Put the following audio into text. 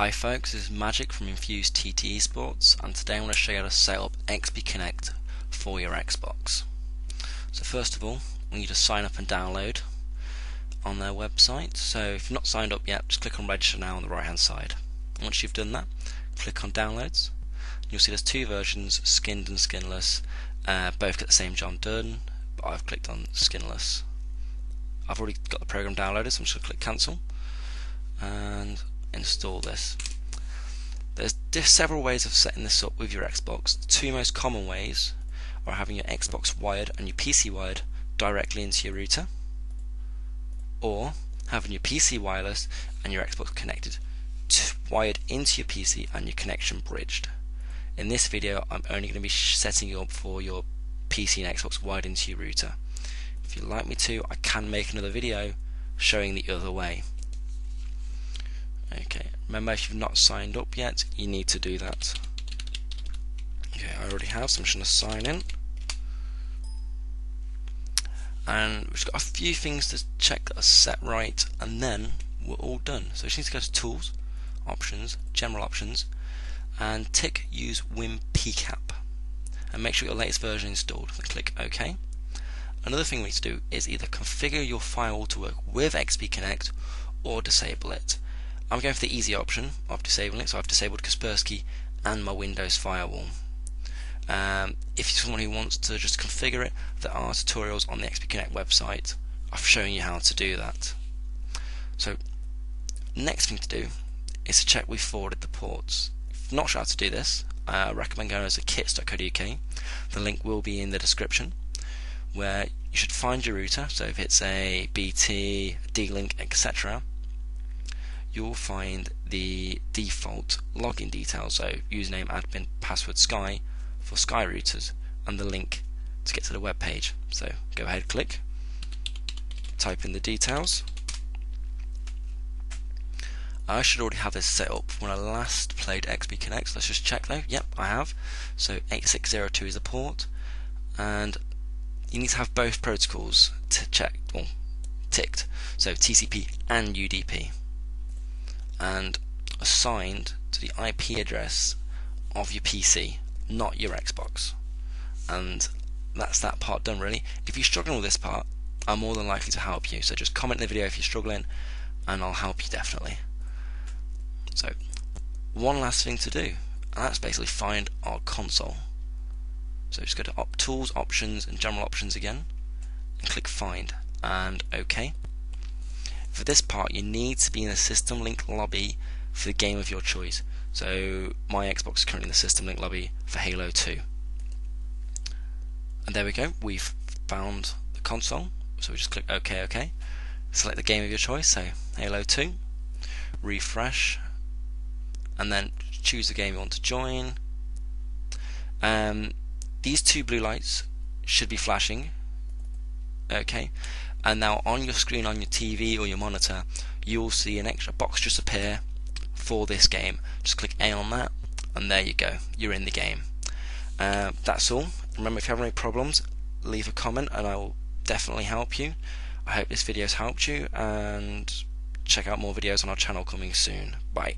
Hi folks, this is Magic from Infused TT Esports and today I'm going to show you how to set up XBConnect for your Xbox. So first of all, we need to sign up and download on their website. So if you're not signed up yet, just click on register now on the right hand side. Once you've done that, click on downloads. You'll see there's two versions, skinned and skinless. Uh, both get the same John Durden, but I've clicked on skinless. I've already got the program downloaded, so I'm just going to click cancel and install this. There's several ways of setting this up with your Xbox. The two most common ways are having your Xbox wired and your PC wired directly into your router, or having your PC wireless and your Xbox connected wired into your PC and your connection bridged. In this video, I'm only going to be setting you up for your PC and Xbox wired into your router. If you'd like me to, I can make another video showing the other way. Okay, remember if you've not signed up yet, you need to do that. Okay, I already have, so I'm just going to sign in. And we've got a few things to check that are set right, and then we're all done. So just need to go to Tools, Options, General Options, and tick Use Win PCAP. And make sure your latest version is installed, and click OK. Another thing we need to do is either configure your firewall to work with XBConnect or disable it. I'm going for the easy option of disabling it, so I've disabled Kaspersky and my Windows firewall. Um, if you're someone who wants to just configure it, there are tutorials on the XBConnect website of showing you how to do that. So, next thing to do is to check we've forwarded the ports. If not sure how to do this, I recommend going to kitz.co.uk. The link will be in the description, where you should find your router. So if it's a BT, D-Link, etc., you'll find the default login details, so username, admin, password, Sky for Sky routers, and the link to get to the web page. So go ahead, click, type in the details. I should already have this set up when I last played XBConnect. Let's just check though. Yep, I have. So 8602 is the port, and you need to have both protocols to check, well, ticked. So TCP and UDP and assigned to the IP address of your PC, not your Xbox. And that's that part done really. If you're struggling with this part, I'm more than likely to help you. So just comment in the video if you're struggling and I'll help you definitely. So one last thing to do, and that's basically find our console. So just go to op Tools, Options, and General Options again, and click Find, and OK. For this part, you need to be in a System Link lobby for the game of your choice. So my Xbox is currently in the System Link lobby for Halo 2. And there we go, we've found the console. So we just click OK, OK. Select the game of your choice, so Halo 2. Refresh. And then choose the game you want to join. Um, these two blue lights should be flashing. Okay, and now on your screen on your TV or your monitor you'll see an extra box just appear for this game. Just click A on that and there you go. You're in the game. Uh, that's all. Remember if you have any problems leave a comment and I will definitely help you. I hope this video has helped you and check out more videos on our channel coming soon. Bye